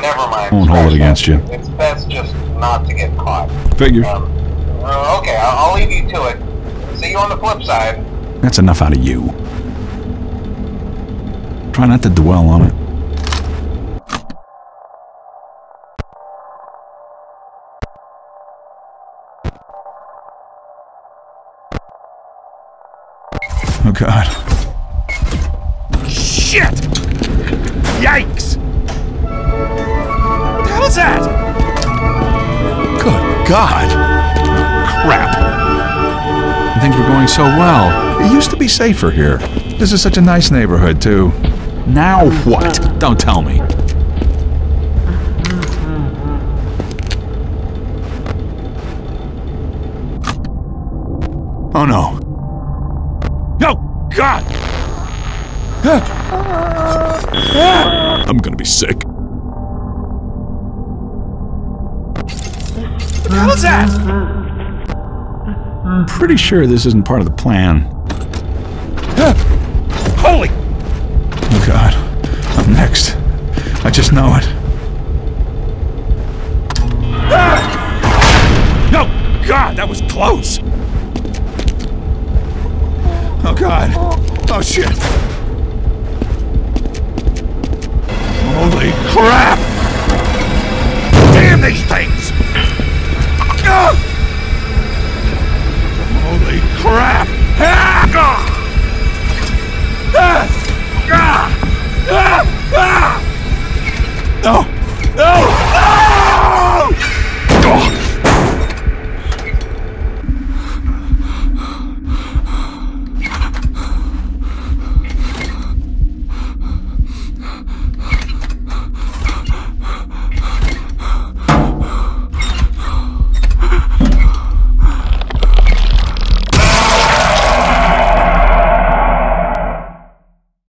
never mind. Won't hold it against you. It's best just not to get caught. Figures. Um, okay, I'll, I'll leave you to it. See you on the flip side. That's enough out of you. Try not to dwell on it. Oh god. Shit! Yikes! God. Crap. Things were going so well. It used to be safer here. This is such a nice neighborhood, too. Now what? Don't tell me. Oh no. Oh, God! I'm gonna be sick. What the hell is that? Pretty sure this isn't part of the plan. Holy! Oh god. I'm next. I just know it. Ah! No! God, that was close! Oh god. Oh shit. Holy crap!